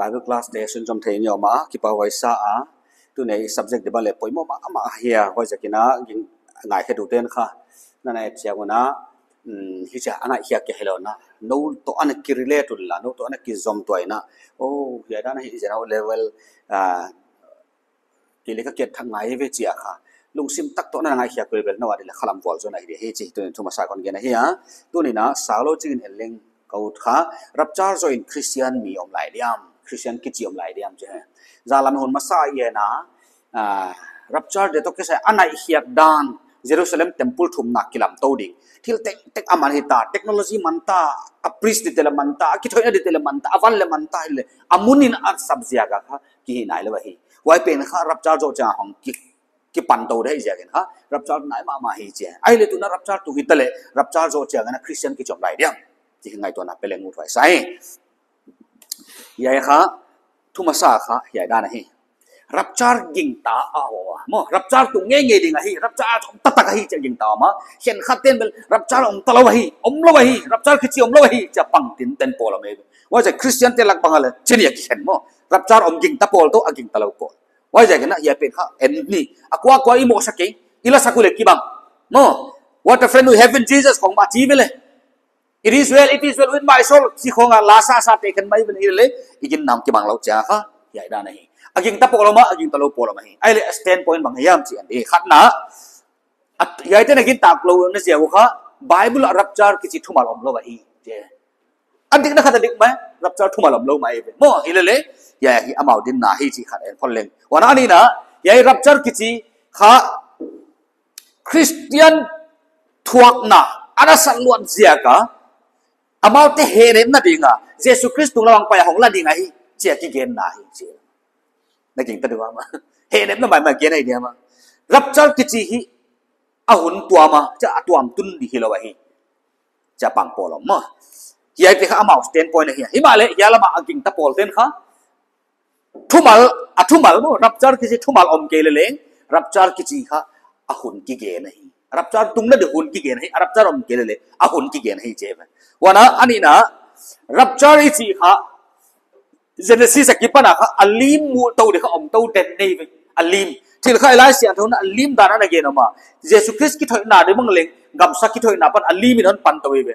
Bible class day sun jom thein yoma ki pa wai sa a tu nei subject de bale poimo ma ma hia wai jakina gin ngai he du ten kha na na chia guna hi cha ana hia ke helo na no to ana ki relate la no to ana ki zom to ina oh hia dana hi jana level a ki le ka ket thang ngai ve chia kha lungsim tak to na ngai khia kul bel nawari le khalam wal zona hi he chi to thuma sa kon gena hi a tunina salo chi in eleng kau tha rapchar zo in christian mi om lai liam christian ki chi om lai liam je zalam hun masa ye na rapchar de to ke sa anai hiak dan Jerusalem temple thum na kilam to ding thil tek tek aman hita technology manta a priest de tele manta ki thoina de tele manta avan le manta le amunin at sabzia ga kha ki nai le wahi wai pen kha rapchar zo cha hong ki cái pan to đấy ja gen ha rapchar nai mà mà hi che ai le tu na rapchar tu hitale rapchar zo che na christian cái ki chom đi dia à, chi ngai to na peleng mu thai sai yai kha thuma sa kha vậy đó này, hi rapchar ging ta à, wa mo rapchar tu nghe nghe đi a hi rapchar thom ta ta ka hi che ging ta ma hen kha ten bel rapchar om ta lo vậy, hi om lo vậy, hi rapchar cái gì ông lo vậy, hi cha pang tin ten po la me wa cha christian te lak pang la chen ya ki hen mo rapchar ông ging ta pol to a ging ta lo pol ว่าจะกันนะยาเป็นข้าเอ็นนี่อะกว่าก็อีโมสักเองอีลาสักุเล็กกี่บังโน่ what a friend w e have in Jesus ของมาจีเมลเลย it is well it is well with my soul ที่ของอาลาซาซาเตกันไม่เป็นอีเลยอีกินนำกี่บังเราจะข้าค่ะใหญ่ด้านไหนอากิงตะบปกเรามาอากิงตะลุปเรามาไอเล่ standpoint บางยามจีอันดีขัดนะใหญ่แต่ในกินตักเราเนี่ยเสียวข้าะไบเบิลรับจาร์กิจทุมาลอมเราไปเจ้ antik na khatadik ma rapture thuma lam lo mai ve mo hilele ya hi amau din na hi chi khat en phol leng wana ani na ya hi rapture ki chi kha christian thuak na ana à sang luan zia ka amau te he rem na dinga à. jesu christ tung lawang pai hong la dinga hi che ki gen na hi che na king ta duwa ma he rem na mai ma gen ai dia ma rapture ki chi hi ahun tuama cha atuam tun di hilawa hi cha pang polom ma standpoint này te kha mà ten point hi mà yalama aking ta pol ten kha thumal athumal no rapchar ki chi thumal om ke le leng rapchar ki chi kha ahun ki ge nahi rapchar tung na de hun ki ge nahi rapchar om ke le le ahun ki ge nahi che wana anina rapchar i chi kha genesis ki pana kha alim à, mu tàu de kha om tàu ten này ve alim à, thil kha elai sian thon alim à, dana na ge na mà, jesus christ ki thoi na mong lên, leng sắc ki thoi na pan alim in hon pan tàu ve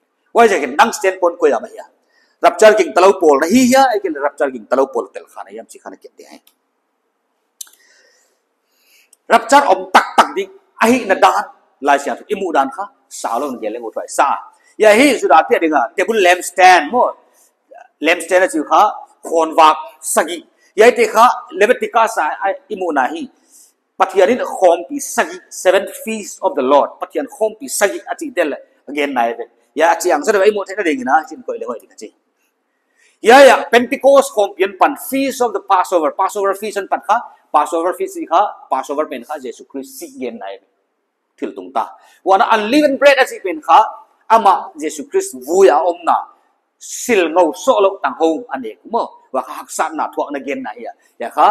ว่าจะเห็นนั่งสเตนปนกุยอะไรเหียรับจ้างกิ่งตะลุ่มโผล่นะฮีเหียไอ้กินรับจ้างกิ่งตะลุ่มโผล่เตลขานายามสิขานาเกตเดียรับจ้างอมตักตักดิไอ้นดานลายเสียงอิมูดานค่ะสาวลงเกลเลงอุทัยซาอย่าฮีสุดาเตียดิงะเทบุลเลมสเตนโมลเลมสเตนนะจิวค่ะโคนวากสกิอย่าติค่ะเลเวติกาสายไออิมูนาฮีปฏิญาณคอมปีสกิ seven feasts of the Lord ปฏิญาณคอมปีสกิอาทิตย์เดียวเลย again นายเด็กยาจะอังสดไอ้มดเห็นอะไรกนนะจินก็เลยหอยดีกันจียาอเป็นปีโกสคอมพียนปันฟีสของเดอะพาสโอเวอร์พาสโอเวอร์ฟีสันปันค่ะพาสโอเวอร์ฟีสิค่ะพาสโอเวอร์เป็นค่ะเยซูคริสต์สิเกนไนถือตรงตาวันอันลิฟต์เบรดอะไรเป็นค่ะอามาเยซูคริสต์วุยอาอมนาสิลเงาโซโลต่างหงอันเด็กมั่วว่าหักสันนาทว่านักเกนไหนยะยาค่ะ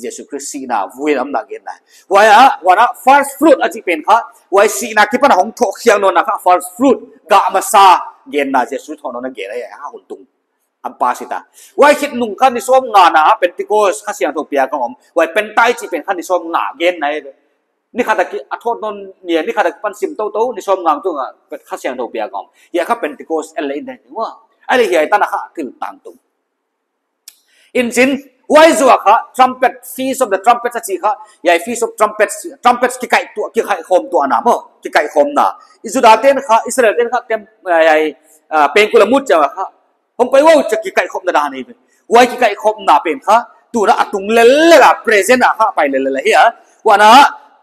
เยซูคริสต์สีนาวุ้ยลำดังเกินนะว่าว่าน่ะ first fruit อาจจะเป็นค่ะว่าสีนาที่ปันหาของทุกข์ยังนอนนะค่ะ first fruit กามาซาเกินนะเยซูทอนนั้นเกินอะไรฮะหุ่นตุงอันพาสิตาว่าคิดหนุ่มขันในสวมงานนะเป็นติโกสข้าเสียงตัวเปียกของมว่าเป็นไตจีเป็นขันในสวมงานเกินไหนี่ขนาดกี่อัทโทนเนี่ยนี่ขนาดปันซิมโตโตในสวมงานตัวเป็ข้าเสียงตัวเปียกของมอย่ากขาเป็นติโกสอะไรเนี่ยว่าอะไรเหี้ยตั้งนะคะกิอต่างตุงอินจินว่าจะค่ะทรัมเป็ตฟีสบเดทรัมเป็ตจะค่ะยัยฟีสอบทรัมเป็ตทรัมเป็ตกี่ไก่ตัวกี่ไก่คมตัวน้ำเออกี่ไก่คมน่ะอิสราเอลค่ะอิสราเอลค่ะเต็มยัยเป็นกุลมุดจาค่ะผมไปว่าจะกี่ไก่คมระดานี้ไว่ากี่ไก่คมน่ะเป็นค่ะตัวน่ะตุงเลลล่ะเพรสเซนต์อะค่ะไปเลลล่ะเฮียว่าน่ะ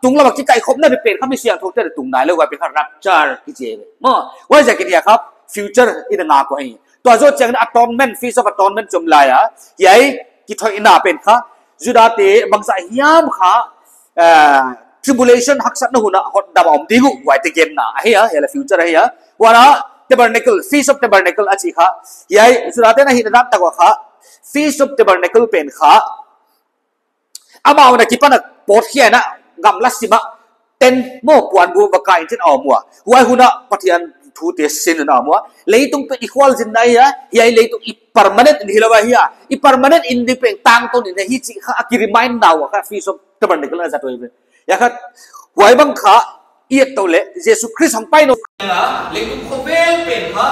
ตุงเราบอกกี่ไก่คมน่ะเป็นค่ะไม่เสียงทุกเดือนตุงไหนเลยว่าเป็นค่ะรับจาร์กี่เจ๊เออว่าจะกิ่เดียครับฟิวเจอร์อินงาโกเฮียัวโจเจงอะตอมเมนฟีซอฟอตอมเมนจุมไลอะยัยกิทอยนาเป็นค่ะยูดาเตบังซาฮยามค่ะเอ่อทริบูเลชั่นฮักซัตนูฮุนะฮดตดาบอมดีกุไวเตเกนนาเฮียเฮลฟิวเจอร์เฮียวันาระเทเบอร์เนเคิลฟีสซอฟเทเบอร์เนเคิลอะจีค่ะยัยยูดาเตนะฮินดะตะกวะคะฟีสซอฟเทเบอร์เนเคิลเป็นค่ะอะมาวนีะกิปันกะปอทเฮียนะกำลังสซิมะเต็นโมกวนบูวะกายเจนออมัววายหุนะปะเทีัน thu te sin na mo ah. leitung pe equal jin nai ya ah. ya leitung i permanent in hilawa hiya ah. i permanent in di pe tang to ni na hi chi kha ki remind na wa kha fi so tabernacle na jatoi be ya kha wai bang kha i to le jesu christ hang pai no la leitung kho bel pen kha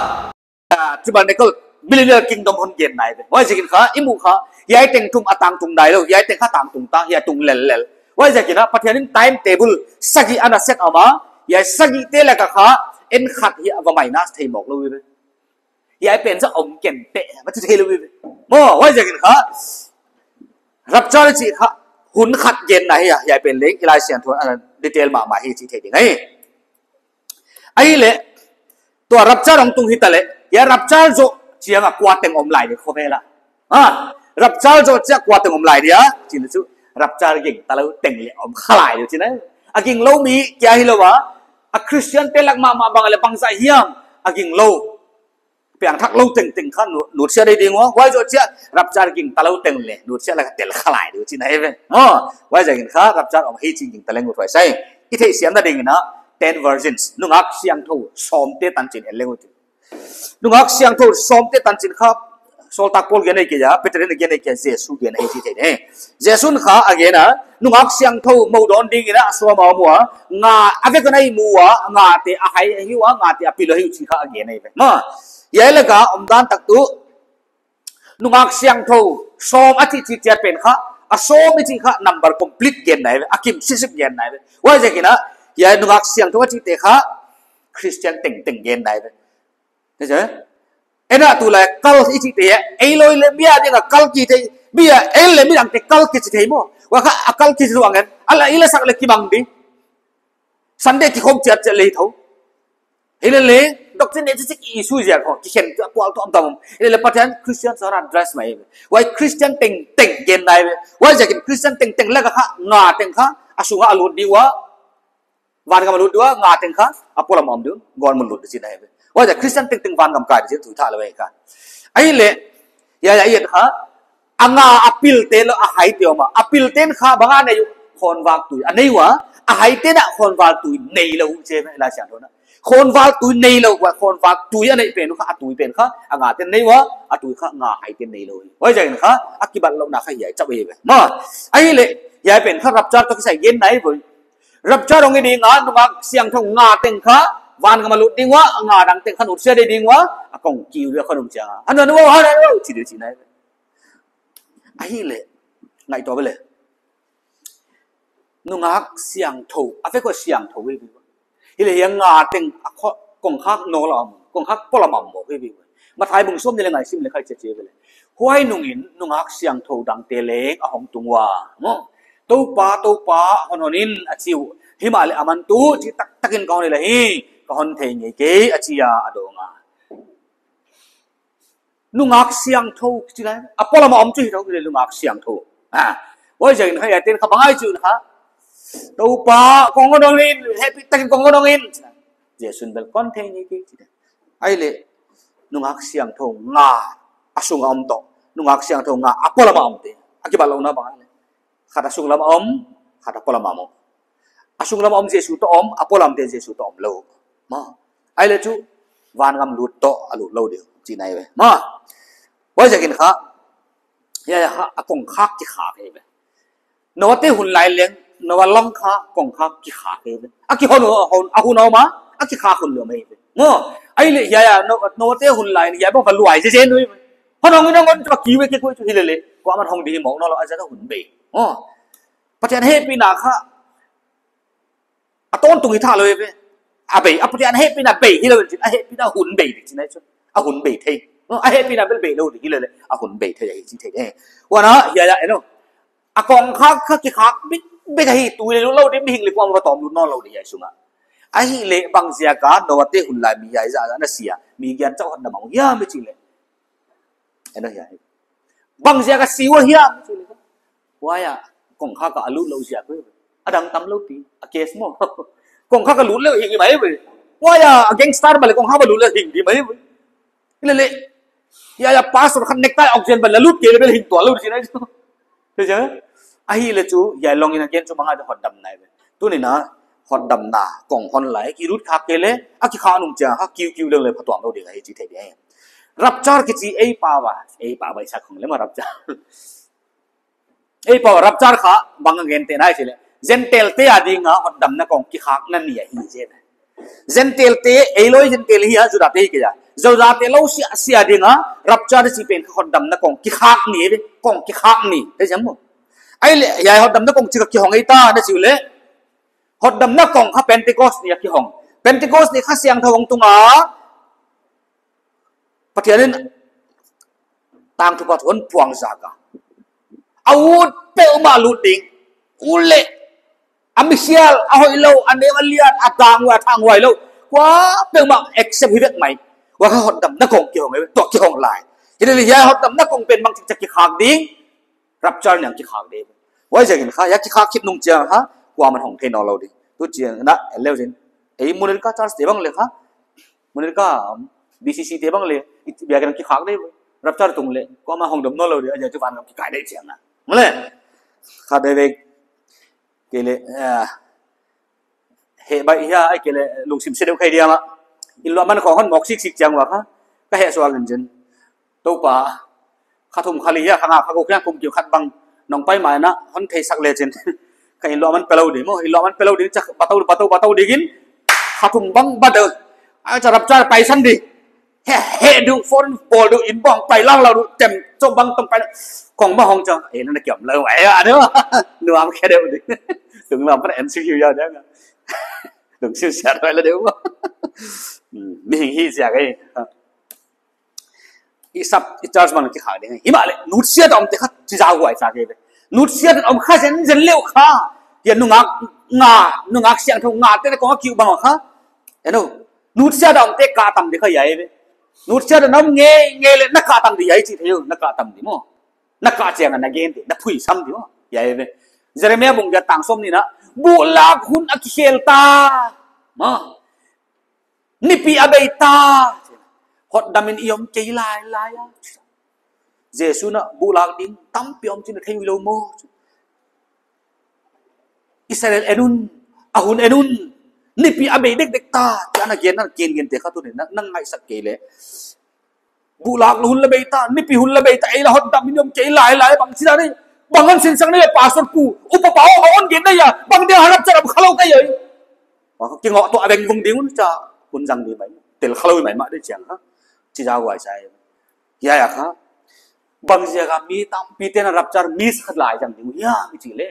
tabernacle billionaire kingdom hon gen nai be wai jikin kha imu kha yai teng tum atang tung dai lo yai teng kha tang tung ta ya tung lel lel wai jikin ha pathianin time table sagi ana set ama ya sagi te la ka kha เอ็นขัดเหี้ยว่าไม่นะเทบอกเลยว้ยายเป็นซะอมเก่งเตะมันจะเทเลยว้โม่ว่าจะกันคับรับจ้างสิคับหุ่นขัดเย็นนะเฮียยายเป็นเล็กลายเสียงทวนอะไรดีเทลมาหมาที่ีเทดิไงไอ้เละตัวรับจ้างงตุงหิตะเละยายรับจ้างจะเชียงกวาดเต็งอมไหลเด็กยเขาี้ละอ่ะรับจ้างจะเชียงกวาดเต็งอมไหลเดียจีนนะชูรับจ้างเก่งแต่เราเต็งเลยอมขลายอยู่ทีนนอากิงเรามียายฮิลวะอะคริสเตียนเป็นลักมามาบางอะไรบางใจเฮียมอะกิ่งโลเปียงทักโลเต็งเต็งขั้นหนูเชื่อได้ดีงัวไว้จะเชื่อรับจารกิ่งตะเลาเต็งเลยหนูเชื่อแล้วก็เตลขลายดูที่ไหนเว้ยอ๋อไว้จะกินข้ารับจารออกให้จริงจริงตะเลงหัวใใช่อีเทเสียงตัดนเองนะ ten versions นุ่งอักเสียงทูสอมเตตันจินเอเลงหัวในุ่งอักเสียงทูสอมเตตันจินครับစောတကောလ်ကနေကြာပက်တရင်ကနေကဇေဆုကနေကြတဲ့ဟဇေဆုန်ခါအကေနာနုငါဆျံထိုးမုတ်တော်ဒီကရာအစောမောမောငါအကေကနေမူဝါငါတေအဟိုင်ဟိဝါငါတေအပိလဟိချီခါအကေနေပဲနော်ယဲလကအုံဒန်တက်တုနုငါဆျံထိုးစောမအတိတိတဲ့ပင်ခါအစောမတိခါနံပါတ်ကွန်ပလစ်ကနေအကိမစစ်စစ်ကနေဝါဇေကနယဲနုငါဆျံထိုးအတိတေခါခရစ်စတန်တင်တင်ကနေတဲ့ဟဲ့ ena tu la kal i chi te ei loi le bia de kal ki te bia el le mi dang te kal ki chi te mo wa kha akal ki chu angen ala ile sak le ki bang di sunday ki khom chat le tho ile le dok chen ne chi ki su ja ko ki khen ka kwal to am ile le pathan christian sara dress mai why christian teng teng gen nai why ja ki christian teng teng la kha nga teng kha asu nga alut diwa wan ka malut diwa nga teng kha apola mom du gon mun lut chi nai ว่าจะคริสเตียนติงติงฟังกำกายที่ถูกท้าเลยกันไอ้เละยาย่าเห็นฮะอันนาอภิลเตนแล้วอาัยเตียวมาอภิลเตนข้าบังอานในยุคนวากตุยอันนี้วะอาหัยเตนอ่ะคนวากตุยในเราเจไหมลาเซียนโดนะคนวากตุยในเราว่าคนวากตุยอันนี้เป็นข้าตุยเป็นข้าอันนาเตนในวะอันตุยข้างันนาไอเตนในเราว่าจะเห็นข้าอักขิบัลเราหน้าข้าใหญ่จะเห็นมาไอ้เละยายเป็นข้ารับจ้างต้องใส่เย็นไหนบุญรับจ้างตรงนี้งานตรงนี้เสียงทองงาเต็งข้า van ga malu dingwa anga dang te khanut se de dingwa akong ki ru khanum cha hanu nu ha na ru chi de chi nai a hi le ngai to bele nu ngak siang tho a fe ko siang tho we bi hi le yang nga teng à kho kong khak no la am kong khak po la mam mo we bi ma thai bung som ni le ngai sim le khai che che bele huai nung in nung ngak siang tho dang te le a hong tung wa mo to pa to pa hononin achiu himale amantu chi tak takin kaun le hi kahon thei nge ke achia adonga lungak siang tho chila apolom om chu tho le lungak siang thô, à bây wai jeng khai tên kha bangai chu ha đâu pa kong ko dong in happy tak kong ko dong in jesun bel kon thei nge ke chila ai le lungak siang tho nga asung om to lungak siang tho nga à om te akiba lo na bangai khata sung lam om khata polom amo asung lam om jesu to om apolam te jesu to om lo มอไอเลจูวานกำลุดโตอาลุดเลาเดียวจีนายไปมาว่าจะกินข้าอย่าอย่ข้าอกงข้ากี่ขาเองไปนวัตถุหุ่นไหลเลี้ยงนวัตล่องข้ากงข้ากี่ขาเองไปอากิฮอนุ่นอาหุนเอามาอากิข้าคนเหลือไม่เไปมาไอ้เลยอย่อยานวัตนวัตเตหุ่นไหลอย่าบอกฝันรวยเจ๊เจ๊นุ้ยเพราะน้องนี่น้องก็จะกี่เวกี่กุ้ยที่เลยเลยกว่ามันห้องดีหมองน้องเราอาจจะต้องหุ่นเบยอ๋ประเทศเฮดมีนาข้าอต้นตุงหิท่าเลยเไป à bảy à anh hết bây là bảy như là anh hết pin à hồn bảy thì này chứ à hồn bảy thế anh hết pin à là bảy đâu thì như là à hồn bảy thế là gì thế này qua nó giờ anh nó à còn khác khác cái khác biết biết thấy tuổi lâu lâu đến mình lịch quan vào tóm luôn non lâu thì vậy xuống à anh hi lệ bằng gì cả đầu tiên hồn lại mình giải ra nó xia mình gian cháu hận là bằng hiếm mới chỉ anh nói vậy, bằng gì cả siêu hiếm mới à còn khác cả lúc lâu gì à à đang tắm lâu tí à case mà con kong khaka lu le hing mai vậy, wa ya gangster bal kong ha ba lu le hing di mai vậy, cái này, ya ya dạ, dạ, pass khan nek ta oxygen bal lu kia le hing to lu chi na chu thế chứ ai là chú giải long ina kiến chú mang hai hoạt động này vậy tu này na hoạt động na còn hòn lại khi rút khạc kê lệ à khi khao nung chưa? khắc kêu kêu lên lấy phát toàn đâu để cái gì thế đấy rập char cái gì ấy pa và ấy pa vậy sao không lấy mà rập char ấy pa rập char khá bằng ngang tên này chứ lệ เจนเตลเตียดิงอ่ะดำนักองค์ขากนั่นนี่ยฮีเจนเจนเตลเตยเอโลอยเจนเตลฮีฮะจุดาเตย์กี่จ้าจุดาเตย์เราเสียเสียดิงอ่รับจารสิเป็นขอดัำนักองค์ขากนี่เป็นกองขากนี่ได้ยังมั้งไอ้เลยยายคนดำนักองค์ชิกขี้หงไอ้ตาได้สิวเล่คนดำนักองค์เขาเป็นติโกสเนี่ยขี้หงเป็นติโกสเนี่ยข้าเสียงทองตุงอ่ะประเทศนั้นตางทุกข์ทนพวงจากอ่ะอาวุธเป้ามาลุดดิงกุเลอามิเชลอาหอยเลวอันเดวันเลียนอาตางวยทางวยเล่กว้าเพียงบางเอ็กเซพิเวกใหม่ว่าเขาหดดำนักของเกี่ยวไหมตัวกี่ของลายทีนี้ยายหดดำนักของเป็นบางทีจะกี่ขางดีรับจ้างอย่างกี่ขางดีว่าจะเห็นค่ะอยากกี่ขาคิดนุ่งเจียฮะกว่ามันของเทนอเราดีตัวเจียนะเลวจริงไอ้มูลนิธิจาร์สเดบังเลยค่ะมูลนิกาบีซีซีเดบังเลยอีกอย่างนึงกี่ขางดีรับจ้างตรงเลยกว่ามันของดำนอกงเราดีอาจจะจุดวันนึงจี่ขายได้เจียงนะมาเลยข่ะเด็กกเลเหตุบเหตุไอ้เกเลลุงสิมเสด็ใครเดียวมะอินรัวมันของฮันหมอกซิกซิกจังวะฮะก็เหตสวางเงินตัวป่าขาทุ่มขาลีฮะข้างอาข้ากุกเนี่ยคงเกี่ยวขัดบังน้องไปหมายนะฮันเทสักเลเจนก็อินรัวมันเปล่าดีมั้งอินรัวมันเปล่าดีจะบัตรเอาบตรเอาบตรเอาดีกินขาทุ่มบังบัดเตรเอาจะรับจ้างไปสั่นดีแ่เฮดูฝนโปดูอินบองไปล่างเราดูเต็มจมบังตรงไป ของมาหองจังเอ็นนั่นเกี่ยวเลยไหวอ่ะเนอะหนูอามแค่เดียวดิถึงเราพด้เอ็นซิวยาวเนี่ถึงซิวเสียไปแล้วเดี๋ยวมีหี้เสียันอีสับอีจาร์จมันก็ขาดเองหีมาเลยนูดเสียตอมเด็กจีจ้าหัวไอ้จ้าเกยนูดเสียตอมข้าเส้นเส้นเลี้ยวข้าเดี๋ยวนุ่งอักงานุ่งอักเสียงทุ่งงาเตนก็คิวบังข้าเอ็นนูนูดเสียตอมเด็กกาตำเด็กยขายหญเลยนูเชื่อน้องเงยเงยเลยนักการตังดีใหญ่จีเทียวนักการตังดีมั้งนักการเจียงกันนักเกณฑ์ดีนักผู้ซ้ำดีมั้งใหญ่เลยเจเรมียบุงจะต่างส้มนี่นะบุลาคุณอักเชลตามานิปีอเบตาฮอดดามินอิยมใจลายลายเจสุนะบุลาดิ้งตั้มพิยมจีนเทียวโลโมอิสราเอลเอนุนอาหุนเอนุน ni pi abe dek dek ta ti ana gen nan ken gen thế kha tu ne nang ngay sắc sak lệ le bu lak lu hun la be ta ni pi hun la be ta ila hot da minom ke ila ila bang sira ne bangan sin sang ne pastor pu upa pao ma on gen ya bang de harap charap khalau kai yai wa ki ngo to abeng vung ding cha kun jang ni mai tel khalau mai ma de chang ha chỉ ja wa sai ya ya kha bang je ga mi tam pi te na rap char mi khat lai jang ding ya mi chi le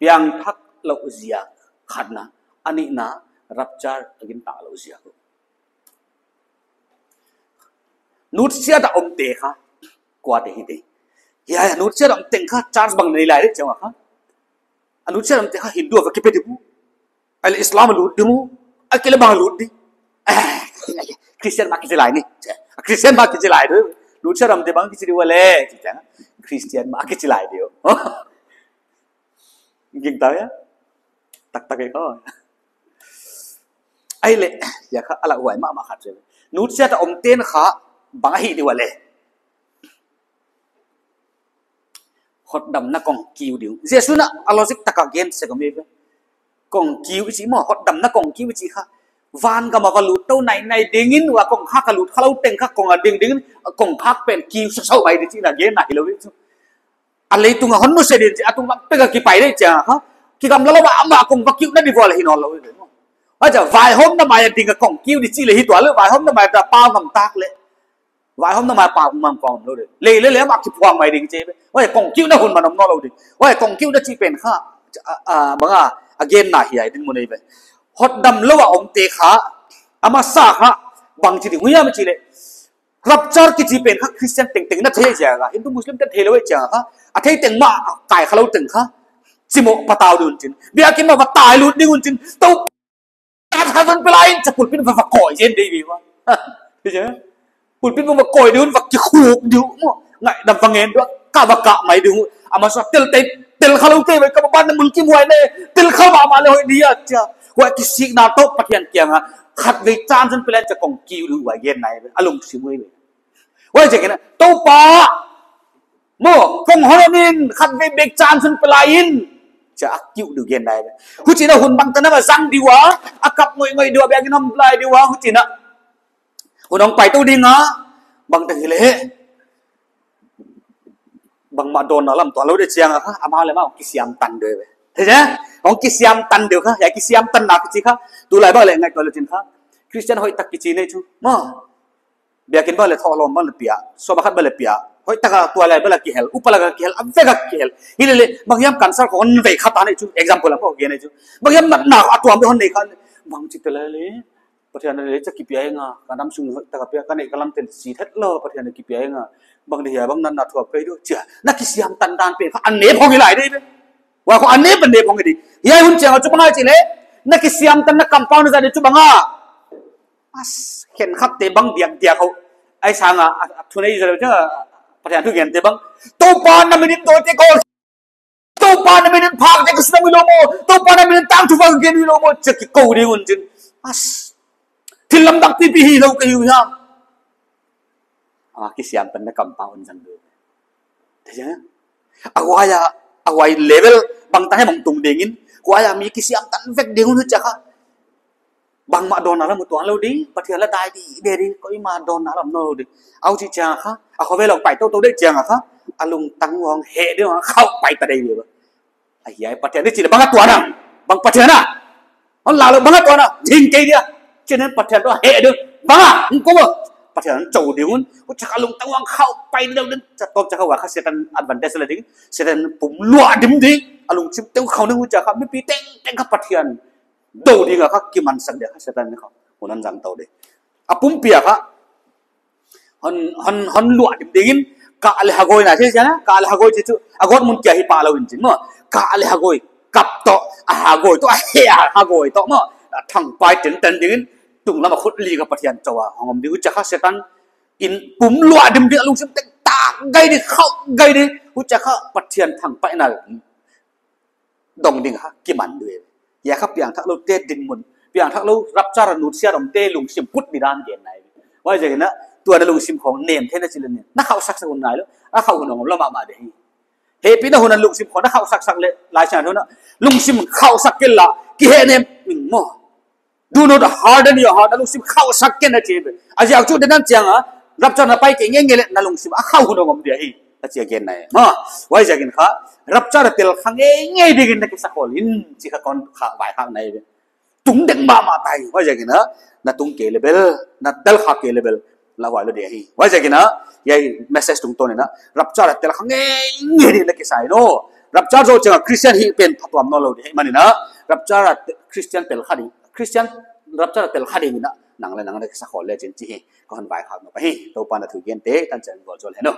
piang thak gì zia à? khat na anh na rapture agin ta lo zia ko nut sia da om te kha kwa te hi te ya ya nut sia da om te kha charge bang nei lai re chang kha anut sia om te kha hindu va kipe dibu al islam lu dimu akil bang lu di christian ma kisi lai ni christian ma kisi lai re nut sia om te bang kisi ri wale chi chang christian ma kisi lai dio ging ta ya tak tak ko ai le ya kha ala wai ma ma kha che nu cha ta om ten kha bang hi di wale khot dam na kong kiu diu jesu na a logic taka gen se gam ve kong kiu chi mo khot dam na kong kiu chi kha van ga ma va lut to nai nai ding in wa kong kha ka lut khalau teng kha kong a ding ding kong kha pen kiu sa sau bai di chi na gen na hilo chu a le tu nga hon nu se di atung ma pe ga ki pai de cha ha ki gam la ba ma kong va kiu na di wal hi no lo ve อาจจะวายห้มน้ำมาติงกับกองกิ้วดิจิเลยฮิตวะาเลยวายห้มน้ำมาตาปล่างำตักเลยวายห้มน้ำมาป่างำกองเรเลยเลยเลยเลยมักจะพวงไม่ดิงเจ๊ไปว่ากองกิ้วน่ะคนมันน้องอเราดิว่ากองกิ้วน่ะจีเป็นข้าอ่าบังอ่ะกณฑ์หน่ะเฮียดิงมันเลยไปฮอดดำเลวะอมเตขาอามาซาขาบางทีดึงหัวยามจีเลยรับจารกิจีเป็นข้าคริสเตียนเต็งเต็งน่ะเทเจ้าขฮินดูมุสลิมกเทเลวเจ้าข้าอธิเทต็งมาไก่เขาเราเต็งข้าจิโมปะตาวดุนจินเบียกินมาปาตายลุดดิงนจินเต้าการทำมันเปลนไจะปุ่นปิ้นฝักก่อยเช่นได้ไหมวะเข้าจไหมปุ่นปิ้นฝักก่อยเดี๋ยวฝักจะขู่เดี๋ยวงยดำฟังเงินด้วยกับกะไม่เดี๋ยวอามาสักเติลเต็มเติลข้าลูกเต็มกับบ้านนั่นมุ่งกี่หวยเนี่ยเติลข้ามามาเลยเฮ้ยดีอ่ะจ้ะว่าที่สิงกนาโต้ปะเทียนเกียงฮะขัดวิจารณ์ฉันไปแล้วจะกองกิ้วหรือว่าเย็นไหนอารมณ์สิมวยเลยว่าจะกินนะโต๊ะปะโม่กงฮอร์นินขัดวิเบกจานฉันไปลายิน chả ác chịu được hiện này hu chỉ là hồn băng tân mà răng đi quá ác cặp người người đưa bé cái năm lại đi quá hu chỉ là hồn ông phải tôi đi ngó bằng tình lễ bằng mà đồn nó làm toàn lối để chiang à à mau lấy mau cái xiam tan được vậy thế chứ ông cái xiam tan được ha vậy cái xiam tan nào cái gì khác tôi lại bảo lại ngay coi là chuyện khác Christian hội tắc cái gì này chú mà bé cái bảo lại thọ lòng bảo lại bịa so bác hát bảo lại bịa hoi taka tua lai bela ki hel upalaga ki hel avega ki hel hilele bagyam cancer ko on ve khata ne chu example ko ge ne chu bagyam na na atu ambe hon ne khan bang chi tela le pathian le cha ki pi nga kanam sung hoi taka pe kan ekalam ten si that lo pathian ki pi nga bang de ya bang nan na thua pe do cha na ki siam tan dan pe an ne phogi lai de wa ko an ne ban ne phogi di ya hun cha chu banga chi le na ki siam tan na compound za de chu banga as khen khap te bang biak dia ko ai sanga thu nei giờ chứ à? pathian thu gen te bang to pan na minin to te ko to pan na minin phak te kusna mi lomo to pan na minin tang thu wal gen mi lomo che ki ko ri un jin as thil lam dak pi hi lo ka yu ha a siam pan na kam pa un jang de thế chứ à quay à quay level bằng tay bằng tung điện in quay à mi cái siam tận vẹt điện hút chắc ha บางมาโดนอะไรมุตัวเราดิปัจเจสธเราได้ดีเดรีก็ยมาโดนอะไรมโนดีเอาที่จ้าค่ะเอาเขาไปหลอกไปโตโตได้จีงอ่ะค่ะอารมณ์ตั้งวงเหตุเดียวเข้าไปแต่ไดเดียวไอ้ยัยปัจเจียนสธจีนบางตัวนะบางปัจเจียนนะมันลาลูกบางตัวนะจริงใจเดียวฉะนั้นปัจเจียนว่าเหตุเดียวบ้างมึงกูว่าปัจเสธจู่เดียวมึนกูจะอารมณ์ตั้งวงเข้าไปเดียวนั้นจะตบจะเขาว่าข้าเสด็จอันบันเดสลายดิ้งเสด็จปุ่มลวดดิมดิอารมณ์ชิมเต้าเขาเนื้อจะครัไม่ปีเต้งเต้งกับปฏิเสธตัดีก็กิมันสังเดียข้าเสด็จนี่เขาคนนั้นจังตัวดีอ่ะปุ่มเปียกะฮันฮันฮันลวดดิ้งกาลฮะโกยนะใช่ไหมกาลฮะโกยที่จูอ่ะกอนมุนแกฮิปาลาวินจินเนาะกาลฮะโกยกับโตอ่ะฮะโกยตัวเฮียฮะโกยตัวเนาะทั้งไปถึงตันดิ้งตุงล้มาขุดลีกับปะเทียนจัวหงมดิ้งจะข้าเซตันอินปุ่มลวดดิ้งดิ้งลุงซึมงเต็งตาไกดิเข้าไกดิหุจะข้าปะเทียนทั้งไปนั่นดองดิ้งฮะกิมันด้วยอยากเปียงทักลูเตดินมุนเปียงทักลูรับจารนุษย์เสียดมเตลุงชิมพุทธบิดานเดณฑ์ไหนว่าอย่างนั้นตัวดลุงชิมของเนมเทนจิลเนี่ยนักเขาสักสักคนไหนแล้วนักเขาหุ่นของเราบ้าบ้าเดี๋ยวเฮปีนั่นหุ่นลุงชิมของนักเขาสักสักเลยหลายชาติแล้วนะลุงชิมเขาสักกันละกี่เฮนเนมมึงมั่ว do not harden your heart ดลุงชิมเขาสักกันนะเจ็บอาจจะเอาชุดเดนันเจียงอ่ะรับจารนับไปเก่งเงี้ยเลยนักลุงชิมอ่ะเขาหุ่นของผมเดี๋ยวก็เจียเกนไหนว้เจียเกนข้ารับจ้าเตลขังเอ้ยง่ายดีกันนะกิสักคอลินจิคกอนข้าไหวข้าไหนตุ้งเด็งบ้ามาตายว้เจียเกนนะนัตุ้งเกลเบลนัตเตลข้าเกลเบลลาวายลุเดียหีไว้เจียเกนนะยัยเมสเซจตุ้งโตเนี่นะรับจ้าเตลขังเอ้ยงีายดีนะกิสไซโนรับจ้าโจจังคริสเตียนฮีเป็นทัตวมโนโลดีมันนี่นะรับจ้าคริสเตียนเตลขันคริสเตียนรับจ้าเตลขันเีงนะนางเลยนางเลยสักคนเลยจริงๆก็หันไปข้างนอกไปตัวปานถือเกียนเตะกันจังก็จนเห็นเนาะ